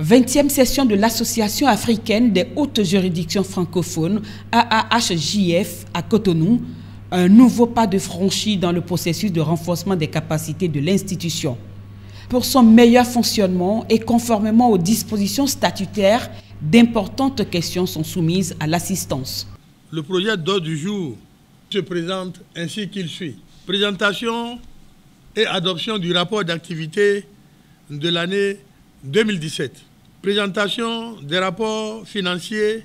20e session de l'Association africaine des hautes juridictions francophones, AAHJF, à Cotonou, un nouveau pas de franchi dans le processus de renforcement des capacités de l'institution. Pour son meilleur fonctionnement et conformément aux dispositions statutaires, d'importantes questions sont soumises à l'assistance. Le projet d'ordre du jour se présente ainsi qu'il suit. Présentation et adoption du rapport d'activité de l'année 2017. Présentation des rapports financiers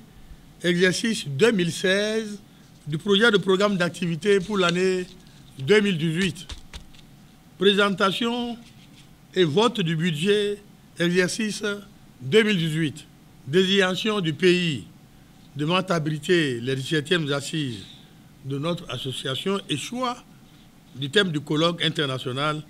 exercice 2016 du projet de programme d'activité pour l'année 2018. Présentation et vote du budget exercice 2018. Désignation du pays devant abriter les 17e assises de notre association et choix du thème du colloque international.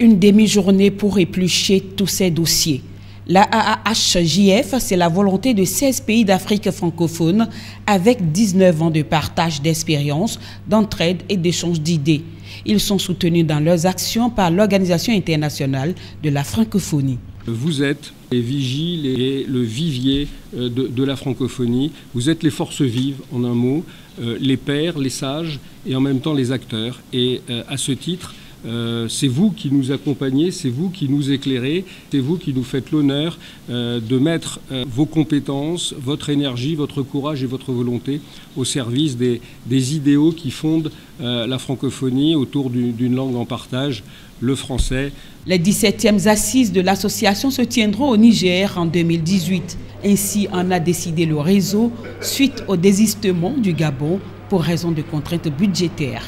Une demi-journée pour éplucher tous ces dossiers. La AAHJF, c'est la volonté de 16 pays d'Afrique francophone avec 19 ans de partage d'expérience, d'entraide et d'échange d'idées. Ils sont soutenus dans leurs actions par l'Organisation internationale de la francophonie. Vous êtes les vigiles et le vivier euh, de, la francophonie. Vous êtes les forces vives, en un mot, euh, les pères, les sages et en même temps les acteurs. Et euh, à ce titre, euh, c'est vous qui nous accompagnez, c'est vous qui nous éclairez, c'est vous qui nous faites l'honneur euh, de mettre euh, vos compétences, votre énergie, votre courage et votre volonté au service des, idéaux qui fondent la francophonie autour d'une langue en partage, le français. Les 17e assises de l'association se tiendront au Niger en 2018. Ainsi en a décidé le réseau suite au désistement du Gabon pour raison de contraintes budgétaires.